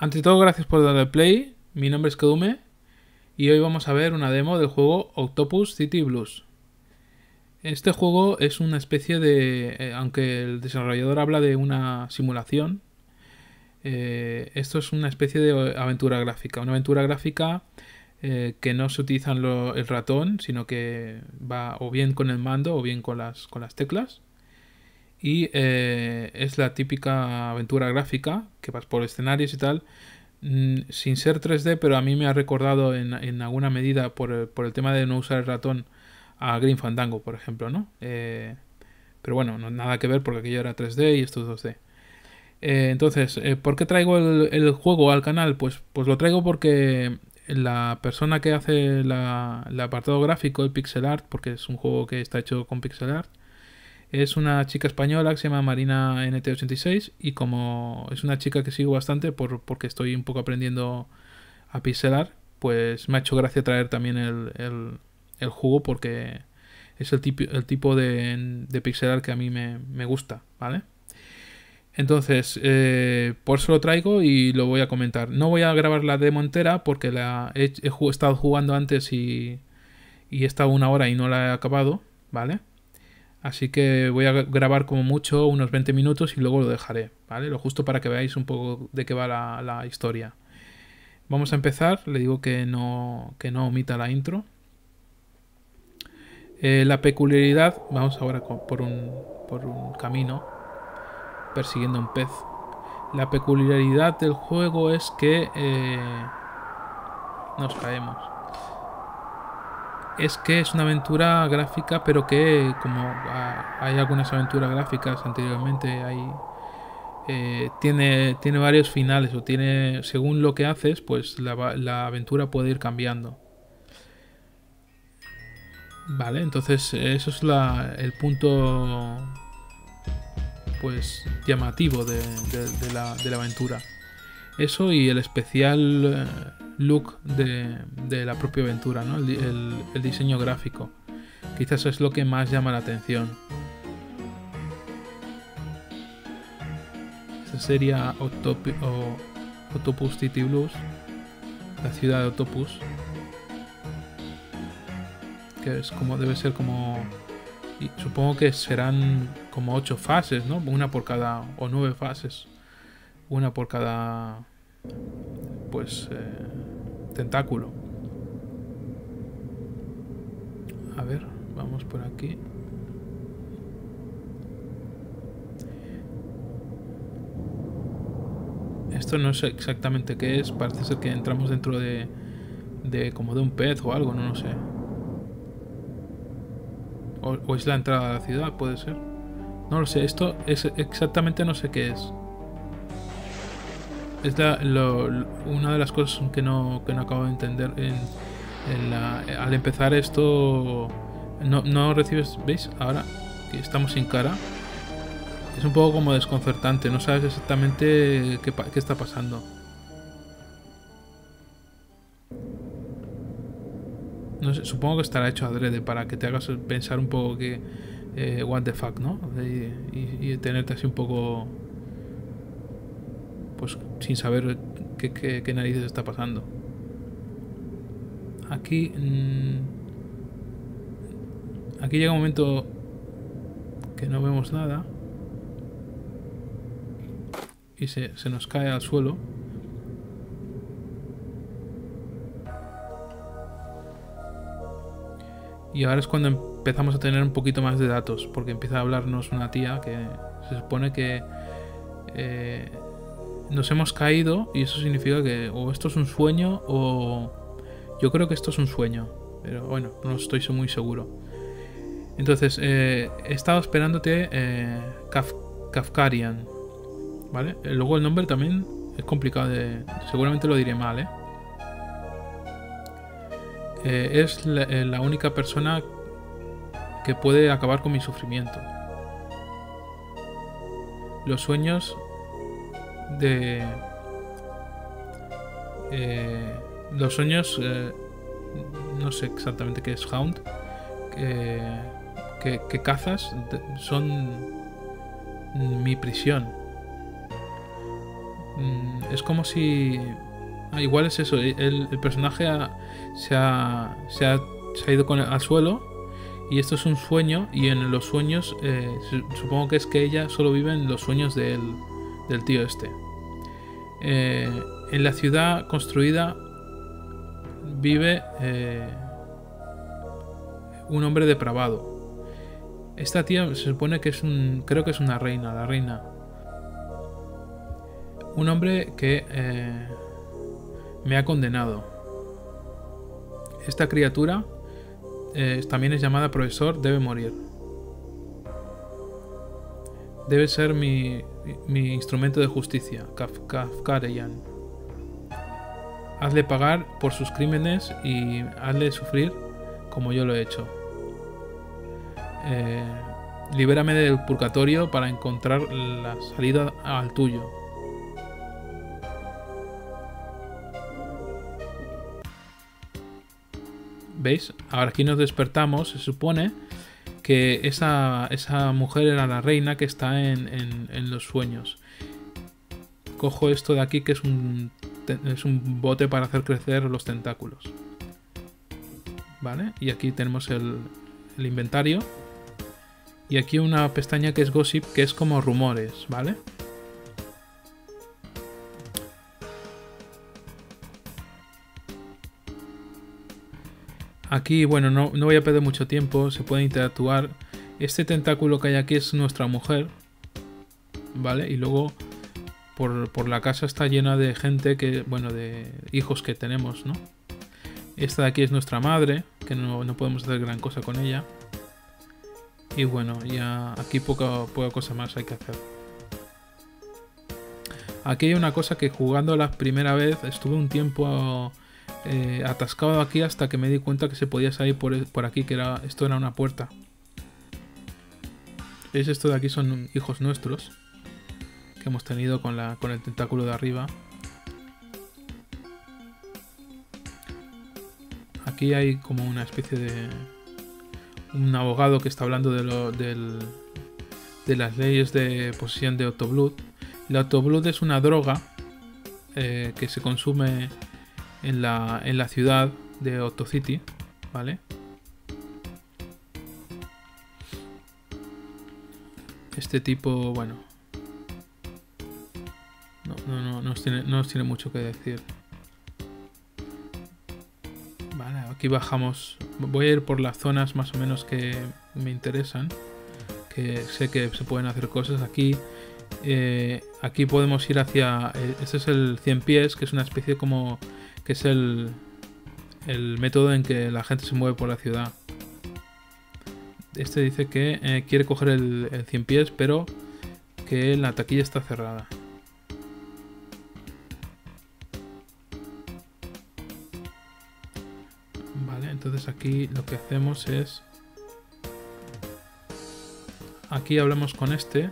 Ante todo, gracias por darle play. Mi nombre es Kedume y hoy vamos a ver una demo del juego Octopus City Blues. Este juego es una especie de... Eh, aunque el desarrollador habla de una simulación, eh, esto es una especie de aventura gráfica. Una aventura gráfica eh, que no se utiliza el ratón, sino que va o bien con el mando o bien con las, con las teclas. Y eh, es la típica aventura gráfica que vas por escenarios y tal, mm, sin ser 3D, pero a mí me ha recordado en, en alguna medida por el, por el, tema de no usar el ratón a Green Fandango, por ejemplo, ¿no? Eh, pero bueno, no nada que ver porque aquello era 3D y esto es 2D. Eh, entonces, ¿por qué traigo el, el, juego al canal? Pues, pues lo traigo porque la persona que hace la, el apartado gráfico, el pixel art, porque es un juego que está hecho con pixel art, es una chica española que se llama Marina NT86 y como es una chica que sigo bastante por, porque estoy un poco aprendiendo a pixelar, pues me ha hecho gracia traer también el, el, el juego porque es el tipo, el tipo de, de pixelar que a mí me, me gusta, ¿vale? Entonces, eh, por eso lo traigo y lo voy a comentar. No voy a grabar la demo entera porque la he, he estado jugando antes y, y he estado una hora y no la he acabado, ¿vale? Así que voy a grabar como mucho unos 20 minutos y luego lo dejaré, ¿vale? Lo justo para que veáis un poco de qué va la, la historia. Vamos a empezar, le digo que no, que no omita la intro. Eh, la peculiaridad, vamos ahora por un, por un camino persiguiendo un pez. La peculiaridad del juego es que eh, nos caemos es que es una aventura gráfica, pero que como hay algunas aventuras gráficas anteriormente, hay, eh, tiene, tiene varios finales o tiene, según lo que haces, pues la, aventura puede ir cambiando. Vale, entonces eso es la, el punto pues llamativo de, de, la, de la aventura. Eso y el especial look de, de la propia aventura, ¿no? el, el, diseño gráfico. Quizás es lo que más llama la atención. Esta sería Octopi o Octopus City Blues, la ciudad de Octopus, que es como debe ser como y supongo que serán como ocho fases, ¿no? Una por cada o nueve fases, una por cada pues eh, tentáculo. A ver, vamos por aquí. Esto no sé exactamente qué es, parece ser que entramos dentro de, de como de un pez o algo, no lo sé. O, o, es la entrada a la ciudad, puede ser. No lo sé, esto es exactamente no sé qué es es lo, una de las cosas que no, que no acabo de entender. En, la, al empezar esto, no, no recibes, ¿veis? Ahora que estamos sin cara, es un poco como desconcertante, no sabes exactamente qué, qué está pasando. No sé, supongo que estará hecho adrede para que te hagas pensar un poco que eh, what the fuck, ¿no? Y tenerte así un poco pues sin saber qué, narices está pasando. Aquí... Mmm, aquí llega un momento que no vemos nada. Y se, se nos cae al suelo. Y ahora es cuando empezamos a tener un poquito más de datos, porque empieza a hablarnos una tía que se supone que eh, nos hemos caído y eso significa que o esto es un sueño o yo creo que esto es un sueño, pero bueno, no estoy muy seguro. Entonces, eh, he estado esperándote eh, Kaf Kafkarian, ¿vale? Eh, luego el nombre también es complicado de... Seguramente lo diré mal, ¿eh? eh es eh, la única persona que puede acabar con mi sufrimiento. Los sueños de eh, los sueños eh, no sé exactamente qué es Hound que, que, cazas son mi prisión. Mm, es como si... Ah, igual es eso, el, personaje se, ha, se, ha, se, ha, ido con al suelo y esto es un sueño y en los sueños eh, supongo que es que ella solo vive en los sueños del, del tío este. Eh, en la ciudad construida vive eh, un hombre depravado. Esta tía se supone que es un... creo que es una reina, la reina. Un hombre que eh, me ha condenado. Esta criatura también es llamada profesor, debe morir. Debe ser mi, mi instrumento de justicia, Kafkareyan. Hazle pagar por sus crímenes y hazle sufrir como yo lo he hecho. Eh, libérame del purgatorio para encontrar la salida al tuyo. ¿Veis? Ahora aquí nos despertamos, se supone que esa, esa mujer era la reina que está en, en los sueños. Cojo esto de aquí que es un es un bote para hacer crecer los tentáculos. ¿Vale? Y aquí tenemos el, inventario. Y aquí una pestaña que es Gossip, que es como rumores, ¿vale? Aquí, bueno, no, no, voy a perder mucho tiempo, se puede interactuar. Este tentáculo que hay aquí es nuestra mujer, ¿vale? Y luego por, la casa está llena de gente que, bueno, de hijos que tenemos, ¿no? Esta de aquí es nuestra madre, que no, podemos hacer gran cosa con ella. Y bueno, ya aquí poca, poca cosa más hay que hacer. Aquí hay una cosa que jugando la primera vez estuve un tiempo eh, atascado aquí hasta que me di cuenta que se podía salir por, por aquí, que era, esto era una puerta. ¿Veis? Esto de aquí son hijos nuestros que hemos tenido con el tentáculo de arriba. Aquí hay como una especie de... Un abogado que está hablando de, lo, del, de las leyes de posesión de Autoblood. La Autoblood es una droga eh, que se consume en la, en la ciudad de Otto City, ¿vale? Este tipo, bueno, no, no, no, os tiene, no tiene mucho que decir. Vale, aquí bajamos. Voy a ir por las zonas más o menos que me interesan. Que sé que se pueden hacer cosas. Aquí eh, aquí podemos ir hacia... Eh, este es el 100 pies, que es una especie como... que es el, el método en que la gente se mueve por la ciudad. Este dice que eh, quiere coger el, el 100 pies, pero que la taquilla está cerrada. entonces aquí lo que hacemos es aquí hablamos con este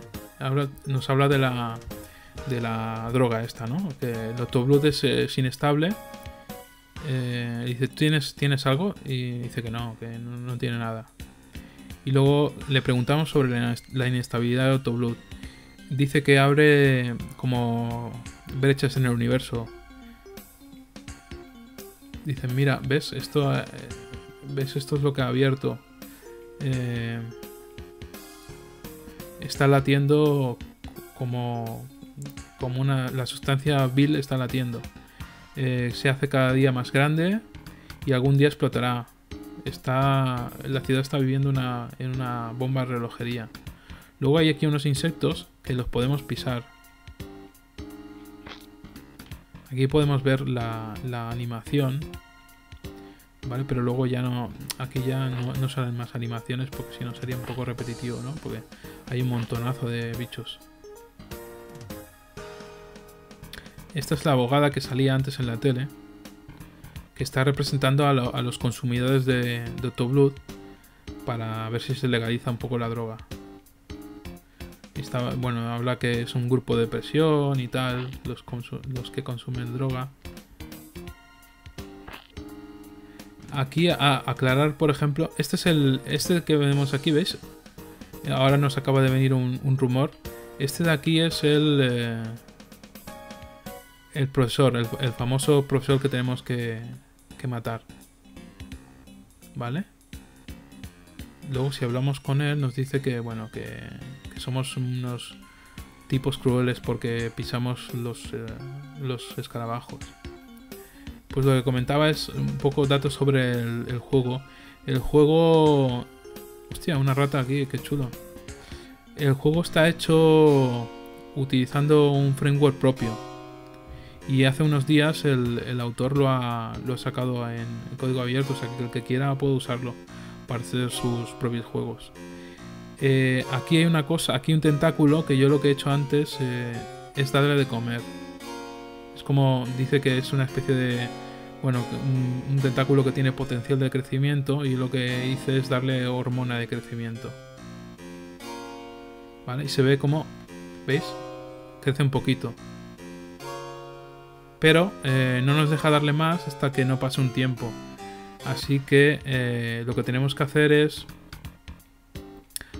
nos habla de la de la droga esta no el autoblood es, es inestable eh, dice ¿tienes, tienes algo y dice que no que no, tiene nada y luego le preguntamos sobre la, inestabilidad del autoblood dice que abre como brechas en el universo dicen mira ves esto eh, ¿Ves? Esto es lo que ha abierto. Eh, está latiendo como, como una... La sustancia Bill está latiendo. Eh, se hace cada día más grande y algún día explotará. Está, la ciudad está viviendo una, en una bomba de relojería. Luego hay aquí unos insectos que los podemos pisar. Aquí podemos ver la, la animación ¿vale? Pero luego ya no, aquí ya no, salen más animaciones porque si no sería un poco repetitivo, ¿no? Porque hay un montonazo de bichos. Esta es la abogada que salía antes en la tele, que está representando a, los consumidores de, de Autoblood para ver si se legaliza un poco la droga. Está, bueno, habla que es un grupo de presión y tal, los, que consumen droga. aquí a aclarar, por ejemplo, este es el este que vemos aquí, ¿veis? Ahora nos acaba de venir un, rumor. Este de aquí es el... Eh, el profesor, el, famoso profesor que tenemos que, que matar. ¿Vale? Luego si hablamos con él nos dice que, bueno, que, que somos unos tipos crueles porque pisamos los, eh, los escarabajos. Pues lo que comentaba es un poco datos sobre el, juego. El juego... Hostia, una rata aquí, qué chulo. El juego está hecho utilizando un framework propio. Y hace unos días el, autor lo ha, lo ha, sacado en código abierto, o sea que el que quiera puede usarlo para hacer sus propios juegos. Eh, aquí hay una cosa, aquí un tentáculo que yo lo que he hecho antes eh, es darle de comer. Es como dice que es una especie de, bueno, un, tentáculo que tiene potencial de crecimiento y lo que hice es darle hormona de crecimiento. ¿Vale? Y se ve como, ¿veis? Crece un poquito. Pero eh, no nos deja darle más hasta que no pase un tiempo. Así que lo que tenemos que hacer es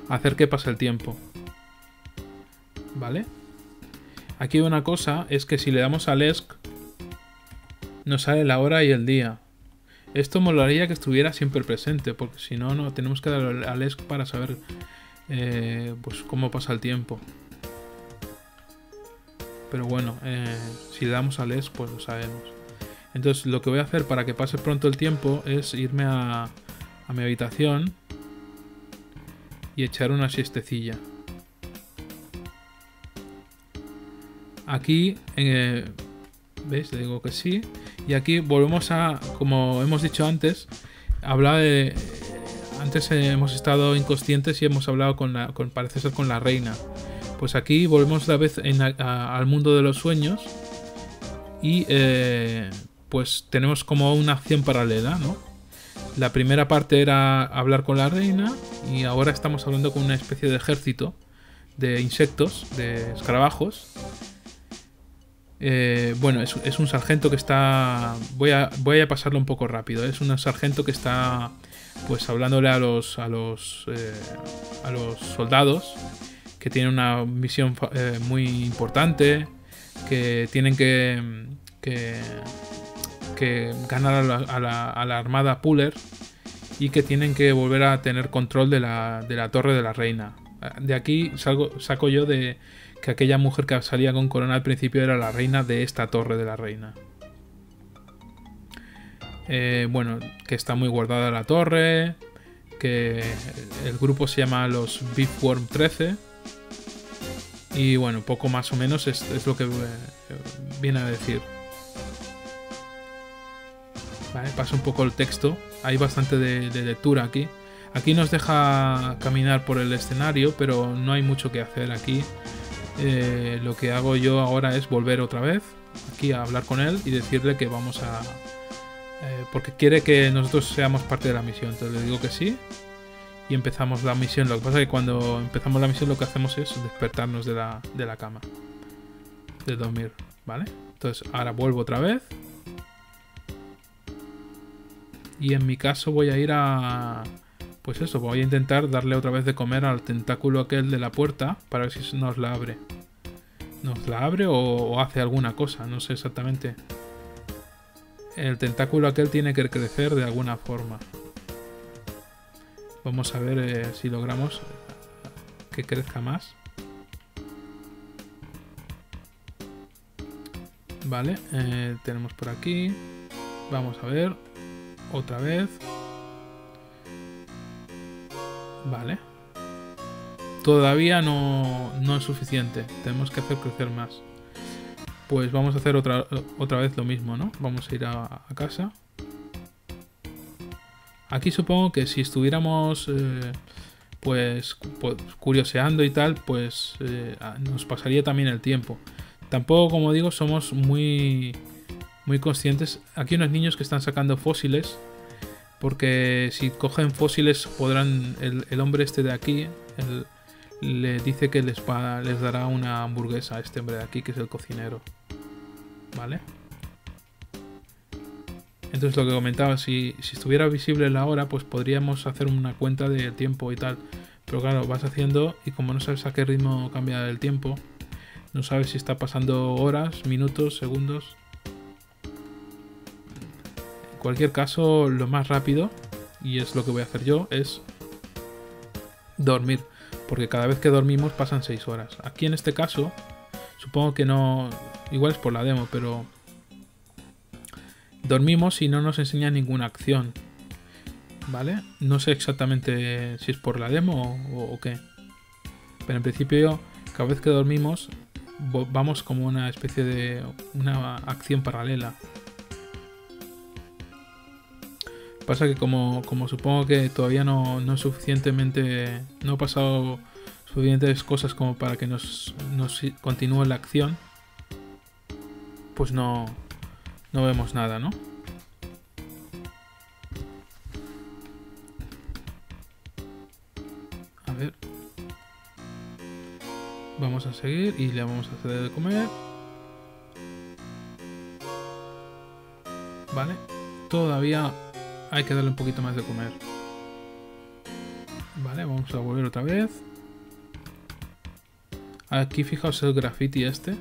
hacer que pase el tiempo. ¿Vale? Aquí una cosa es que si le damos al ESC nos sale la hora y el día. Esto molaría que estuviera siempre presente, porque si no, no tenemos que darle al ESC para saber eh, pues cómo pasa el tiempo. Pero bueno, eh, si le damos al ESC, pues lo sabemos. Entonces lo que voy a hacer para que pase pronto el tiempo es irme a, mi habitación y echar una siestecilla. Aquí, eh, ¿veis? Digo que sí. Y aquí volvemos a, como hemos dicho antes, hablar de... Antes hemos estado inconscientes y hemos hablado con la, con, parece ser con la reina. Pues aquí volvemos otra vez al mundo de los sueños y eh, pues tenemos como una acción paralela, ¿no? La primera parte era hablar con la reina y ahora estamos hablando con una especie de ejército de insectos, de escarabajos. Eh, bueno, es, un sargento que está... Voy a, voy a pasarlo un poco rápido. Es un sargento que está pues hablándole a los, a los, eh, a los soldados que tienen una misión eh, muy importante, que tienen que, que que ganar a la, armada Puller y que tienen que volver a tener control de la, de la torre de la reina. De aquí salgo, saco yo de que aquella mujer que salía con corona al principio era la reina de esta torre de la reina. Eh, bueno, que está muy guardada la torre, que el grupo se llama los Beefworm 13. Y bueno, poco más o menos es, lo que eh, viene a decir. Pasa un poco el texto. Hay bastante de, lectura aquí. Aquí nos deja caminar por el escenario, pero no hay mucho que hacer aquí. Eh, lo que hago yo ahora es volver otra vez aquí a hablar con él y decirle que vamos a... Eh, porque quiere que nosotros seamos parte de la misión. Entonces le digo que sí y empezamos la misión. Lo que pasa es que cuando empezamos la misión lo que hacemos es despertarnos de la, de la cama. De dormir, ¿vale? Entonces ahora vuelvo otra vez y en mi caso voy a ir a... Pues eso, voy a intentar darle otra vez de comer al tentáculo aquel de la puerta para ver si nos la abre. ¿Nos la abre o, hace alguna cosa? No sé exactamente. El tentáculo aquel tiene que crecer de alguna forma. Vamos a ver eh, si logramos que crezca más. Vale, eh, tenemos por aquí. Vamos a ver otra vez. Vale. Todavía no, no es suficiente. Tenemos que hacer crecer más. Pues vamos a hacer otra, otra vez lo mismo, ¿no? Vamos a ir a, casa. Aquí supongo que si estuviéramos eh, pues, pues, curioseando y tal, pues eh, nos pasaría también el tiempo. Tampoco, como digo, somos muy muy conscientes. Aquí unos niños que están sacando fósiles. Porque si cogen fósiles podrán... El, hombre este de aquí le dice que les dará una hamburguesa a este hombre de aquí, que es el cocinero. ¿Vale? Entonces lo que comentaba, si, si estuviera visible la hora, pues podríamos hacer una cuenta de tiempo y tal. Pero claro, vas haciendo y como no sabes a qué ritmo cambia el tiempo, No sabes si está pasando horas, minutos, segundos. En cualquier caso, lo más rápido, y es lo que voy a hacer yo, es dormir. Porque cada vez que dormimos pasan 6 horas. Aquí en este caso, supongo que no... Igual es por la demo, pero... Dormimos y no nos enseña ninguna acción. ¿Vale? No sé exactamente si es por la demo o, qué. Pero en principio, cada vez que dormimos, vamos como una especie de una acción paralela. Pasa que como, como supongo que todavía no, no suficientemente... No ha pasado suficientes cosas como para que nos, nos continúe la acción. Pues no, no vemos nada, ¿no? A ver. Vamos a seguir y le vamos a hacer de comer. Vale. Todavía hay que darle un poquito más de comer. Vale, vamos a volver otra vez. Aquí fijaos el graffiti este.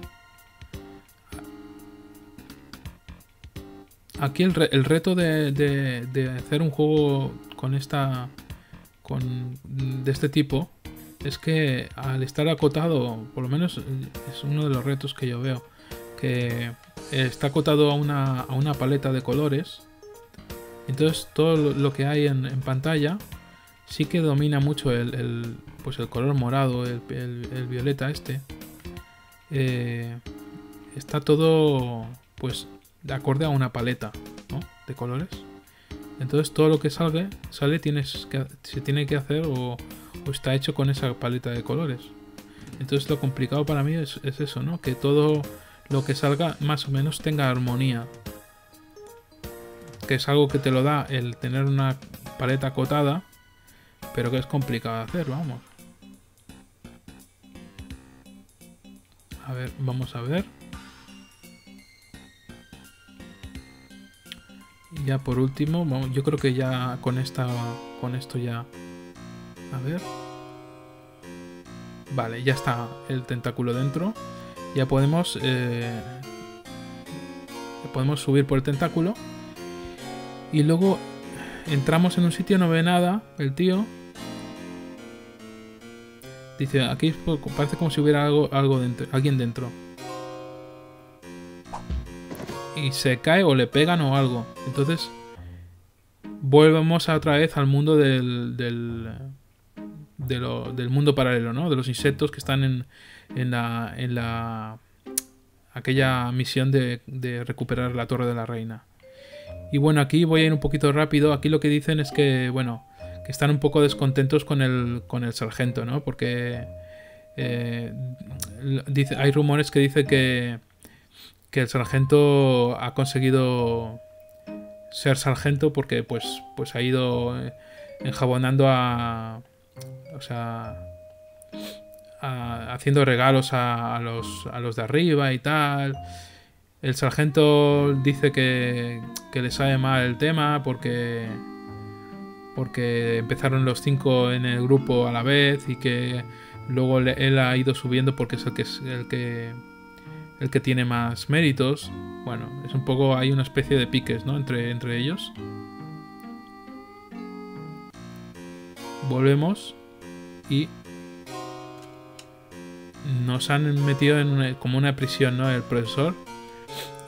Aquí el, reto de, hacer un juego con esta. de este tipo. Es que al estar acotado, por lo menos es uno de los retos que yo veo. Que está acotado a una, a una paleta de colores entonces todo lo que hay en, pantalla sí que domina mucho el, pues el color morado, el, violeta este. Eh, está todo pues de acorde a una paleta de colores. Entonces todo lo que salga, sale tienes que, se tiene que hacer o, está hecho con esa paleta de colores. Entonces lo complicado para mí es, es eso, ¿no? Que todo lo que salga más o menos tenga armonía que es algo que te lo da el tener una paleta acotada, pero que es complicado de hacer, vamos. A ver, vamos a ver. Ya por último, yo creo que ya con esta con esto ya a ver. Vale, ya está el tentáculo dentro. Ya podemos eh, podemos subir por el tentáculo y luego entramos en un sitio, no ve nada, el tío. Dice, aquí parece como si hubiera algo, algo dentro, alguien dentro. Y se cae o le pegan o algo. Entonces, volvemos otra vez al mundo del, del, del mundo paralelo, ¿no? De los insectos que están en, en la, en la aquella misión de, de recuperar la torre de la reina. Y bueno, aquí voy a ir un poquito rápido. Aquí lo que dicen es que, bueno, que están un poco descontentos con el, con el sargento, ¿no? Porque eh, dice, hay rumores que dicen que, que el sargento ha conseguido ser sargento porque pues, pues ha ido eh, enjabonando a... O sea... haciendo regalos a, los, a los de arriba y tal. El sargento dice que, que le sabe mal el tema porque porque empezaron los cinco en el grupo a la vez y que luego él ha ido subiendo porque es el que es el que el que tiene más méritos. Bueno, es un poco hay una especie de piques, ¿no? entre entre ellos. Volvemos y nos han metido en como una prisión, ¿no? El profesor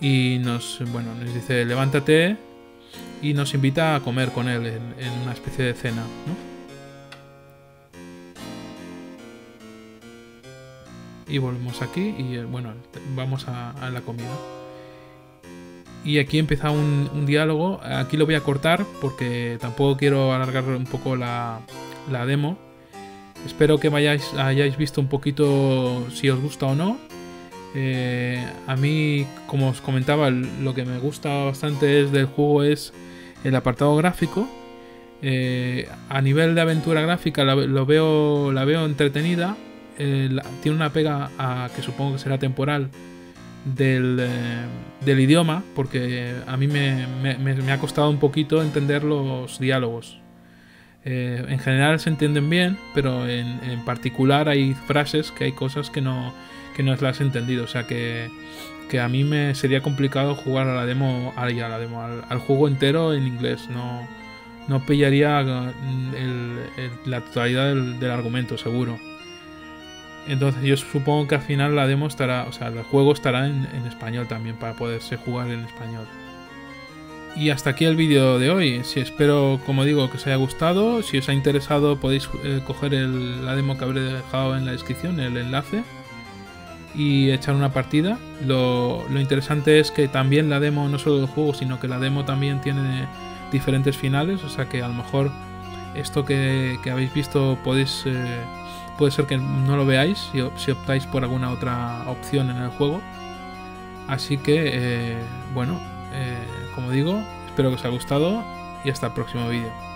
y nos, bueno, nos dice levántate y nos invita a comer con él en, una especie de cena, Y volvemos aquí y eh, bueno, vamos a, la comida. Y aquí empieza un, diálogo. Aquí lo voy a cortar porque tampoco quiero alargar un poco la, la demo. Espero que vayáis, hayáis visto un poquito si os gusta o no. Eh, a mí, como os comentaba, lo que me gusta bastante es del juego es el apartado gráfico. Eh, a nivel de aventura gráfica lo veo, la veo entretenida. Eh, tiene una pega a, que supongo que será temporal del, idioma, porque a mí me, ha costado un poquito entender los diálogos. en general se entienden bien, pero en particular hay frases que hay cosas que no, que no las has entendido. O sea que, que a mí me sería complicado jugar a la demo, a la demo al, juego entero en inglés. No, no pillaría la totalidad del, argumento, seguro. Entonces yo supongo que al final la demo estará, o sea, el juego estará en, español también para poderse jugar en español. Y hasta aquí el vídeo de hoy. Si espero, como digo, que os haya gustado. Si os ha interesado podéis eh, coger la demo que habré dejado en la descripción, el enlace. Y echar una partida. Lo, interesante es que también la demo, no solo del juego, sino que la demo también tiene diferentes finales. O sea que a lo mejor esto que, habéis visto podéis... Eh, puede ser que no lo veáis si, optáis por alguna otra opción en el juego. Así que, eh, bueno, como digo, espero que os haya gustado y hasta el próximo vídeo.